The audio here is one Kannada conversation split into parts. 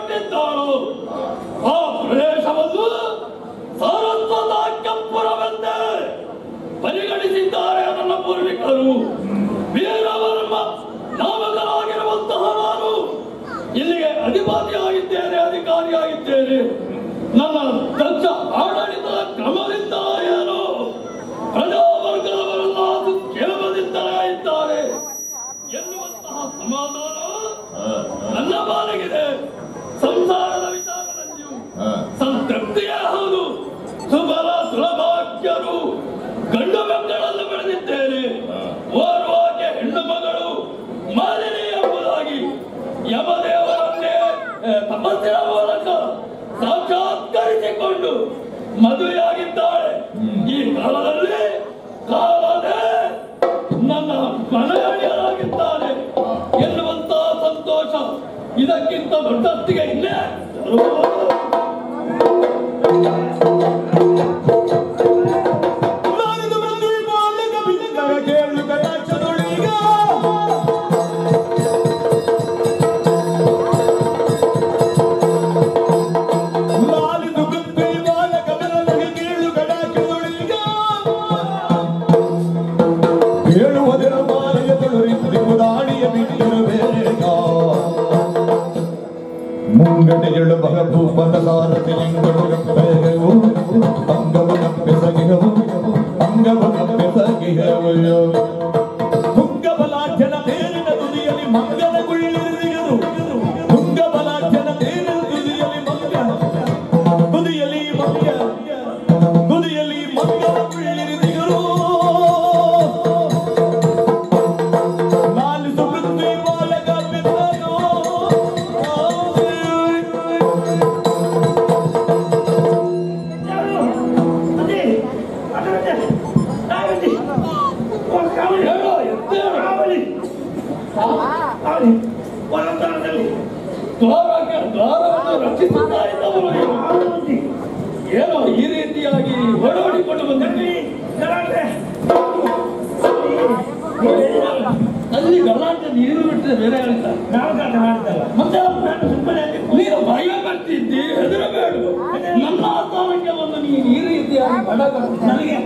ಮಾಡಿದ್ದಾಳು ಆ ಪ್ರದೇಶವನ್ನು ಸಾರಸ್ವತ ಪರಿಗಣಿಸಿದ್ದಾರೆ ನನ್ನ ಪೂರ್ವಿಕರು. ವೀರವರ್ಮ ನಾಮಕರಾಗಿರುವಂತಹ ನಾನು ಇಲ್ಲಿಗೆ ಅಧಿಪತಿಯಾಗಿದ್ದೇನೆ, ಅಧಿಕಾರಿಯಾಗಿದ್ದೇನೆ. ನನ್ನ ದಕ್ಷ ಆಡಳಿತ ಕ್ರಮದಿಂದ ಏನು ಪ್ರಜಾವರ್ಗದವರೆಲ್ಲ ಕ್ಷೇಮದಿಂದಲೇ ಇದ್ದಾರೆ ಎನ್ನುವಂತಹ ಸಮಾಧಾನ ನನ್ನ ಪಾಲಿಗಿದೆ ಸುಬಲ ಸುಲಭಾಗ್ಯರು ಗಂಡು ಮಕ್ಕಳನ್ನು ಬೆಳೆದಿದ್ದೇನೆ. ಓರ್ವಾಗೆ ಹೆಣ್ಣು ಮಗಳು ಮಾಲಿನಿ ಎಂಬುದಾಗಿ ಯಮದೇವರನ್ನೇ ತಪಸ್ಸಿನ ಮೂಲಕ ಸಾಕ್ಷಾತ್ಕರಿಸಿಕೊಂಡು ಮದುವೆಯಾಗಿದ್ದಾಳೆ. ಈ ಕಾಲದಲ್ಲಿ ಕಾಲನೇ ನನ್ನ ಮನೆಯಡಿಯರಾಗಿದ್ದಾನೆ ಎನ್ನುವಂತಹ ಸಂತೋಷ ಇದಕ್ಕಿಂತ ದೊಡ್ಡತ್ತಿಗೆ ಇಲ್ಲೇ. ತೇರಿನ ತುದಿಯಲ್ಲಿ ಮಂಗನಗುಳ್ಳಿರಿದಿಗರು ತುಂಗಬಲಾಢ್ಯನ ತೇರಿನ ತುದಿಯಲ್ಲಿ ಮಂಗ ತುದಿಯಲ್ಲಿ ಮಂಗ ದ್ವಾರಕ್ಕೆ ದ್ವಾರವನ್ನು ರಕ್ಷಿಸುತ್ತಾ ಇದ್ದವರು. ಏನೋ ಈ ರೀತಿಯಾಗಿ ಓಡಾಡಿಕೊಂಡು ಬಂದಿದ್ವಿ ಅಲ್ಲಿ ಗಲಾಟೆ ನೀರು ಬಿಟ್ಟರೆ ಬೇರೆ ಹೇಳ್ತಾರೆ ಮತ್ತೆ ನೀನು ಭಯ ಬರ್ತಿದ್ದಿ ಹೆದರಬೇಡ. ನನ್ನ ಆಸ್ಥಾನಕ್ಕೆ ಒಂದು ನೀನು ಈ ರೀತಿಯಾಗಿ ಬಡ ನನಗೆ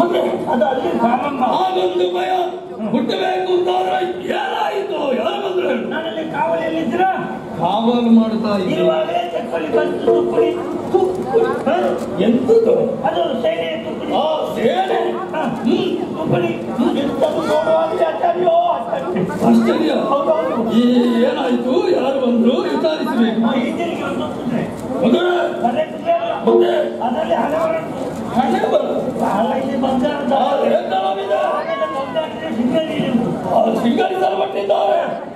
ಮತ್ತೆ? ಹಾಗೊಂದು ಭಯ ಹುಟ್ಟಬೇಕು ಅಂತಾದ್ರೆ ಏನಾಯಿತು ಯಾರು ಬಂದ್ರು ಹೇಳು ಕಾವಲಿಯಲ್ಲಿದ್ರ ಕಾವಲು ಮಾಡ್ತಾ ಇದ್ದಾರೆ. ಇರುವಾಗಲೇ ಚಕ್ಕಲಿ ಬಂತು ಅದು ಸೇನೆ ನೋಡುವಾಗಲೇ ಅಚ್ಚರಿಯೋ ಆಶ್ಚರ್ಯ. ಈ ಏನಾಯ್ತು? ಯಾರು ಬಂದ್ರು? ವಿಚಾರಿಸಬೇಕು. ಮತ್ತೆ ಅದರಲ್ಲಿ ಹಣೆ ಬಂಗಾರದ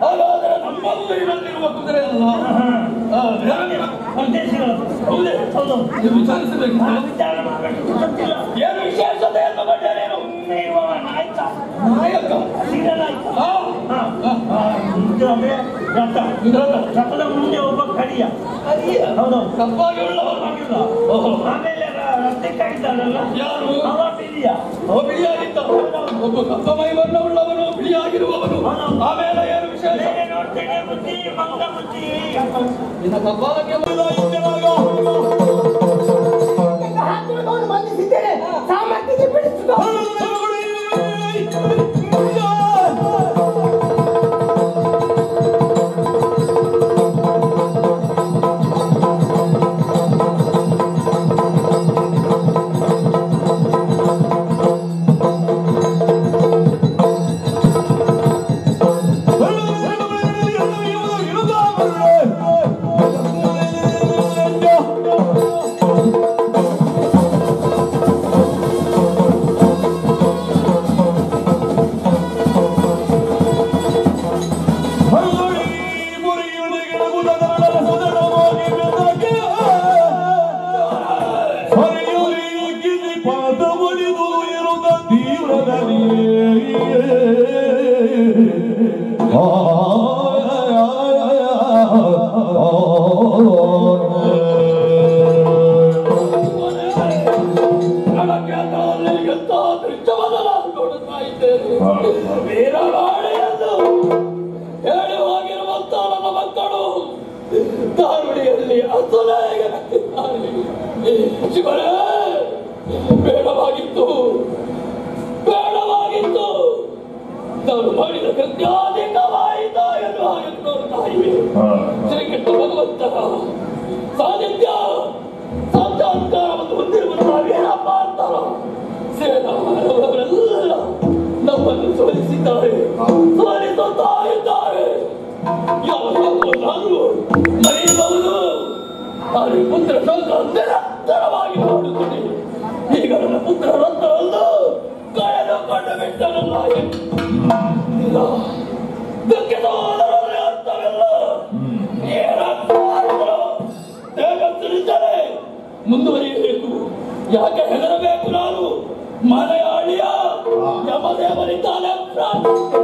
ಹಾಗಾದ್ರೆ ನಮ್ಮ ಊರಿನಲ್ಲಿರುವ ಕುದುರೆ ಅಲ್ಲ ನೀವು ವಿಚಾರಿಸಬೇಕು. ಏನು ವಿಶೇಷತೆ ನಾಯಕ ರಥದ ಮುಂದೆ ಒಬ್ಬ ಕಡಿಯ ಹೌದು ಕಪ್ಪಾಗಿ ಉಳ್ಳವರು ಆಗಿಲ್ಲ ಆಮೇಲೆ ರ- ರಥಕ್ಕೆ ಯಾರು? ಅವ ಬಿಳಿಯ ಅವ ಬಿಳಿಯಾಗಿದ್ದ. ಒಬ್ಬ ಕಪ್ಪ ಮೈ ಬಣ್ಣವುಳ್ಳವನು ಬಿಳಿಯಾಗಿರುವವನು. ಆಮೇಲೆ ಏನು? ವಿಷಯ ಬೇರೆ ನೋಡ್ತೇನೆ ಬುದ್ಧಿ ಮಂಗ ಬುದ್ಧಿ ನಿನ್ನ Oh, oh, oh. ಎಂತ ದೃಶ್ಯವನ್ನು ನಾನು ನೋಡುತ್ತಾ ಇದ್ದೇನೆ ವೀರನಾಳೆಯನ್ನು ಹೇಳಿ ಹೋಗಿರುವಂತ ನನ್ನ ಮಕ್ಕಳು. ಧಾರುಣಿಯಲ್ಲಿ ಶಿವರೇ ಸೋಲಿಸಿದ್ದಾರೆ ಸೋಲಿಸುತ್ತಾ ಇದ್ದಾರೆ ಯಾವಾಗಲಾದರೂ ಮರೆಯಬಹುದು. ಆದರೆ ಪುತ್ರ ಶೋಕ ನಿರಂತರವಾಗಿ ಮಾಡುತ್ತದೆ ಈಗ ನನ್ನ ಪುತ್ರ ರತ್ನವನ್ನು ಕಳೆದುಕೊಂಡು ಬಿಟ್ಟನಲ್ಲ ಇಲ್ಲ ದುಃಖದ ಹೋದರವರೇ ಅರ್ಥವಿಲ್ಲ ಏನಾಗ್ತಾರೋ ಹೇಗಂತಿರುತ್ತದೆ ಮುಂದುವರಿಯಬೇಕು. ಯಾಕೆ ಹೆದರಬೇಕು ನಾನು? forever in up. front.